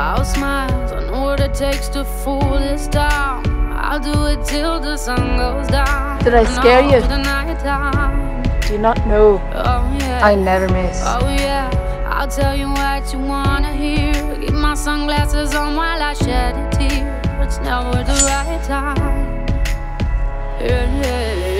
I'll smile, I know what it takes to fool this town. I'll do it till the sun goes down. Did I scare you? Do you not know? Oh, yeah. I never miss. Oh yeah, I'll tell you what you wanna hear. Keep my sunglasses on while I shed a tear. It's never the right time. yeah. yeah.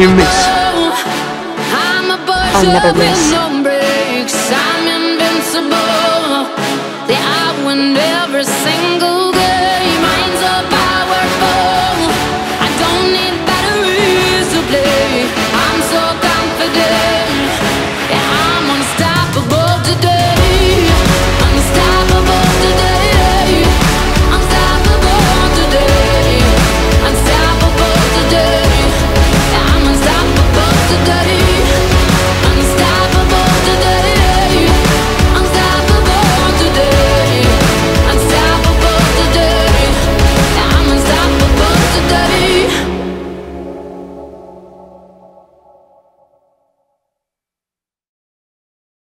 you miss. I'll never miss.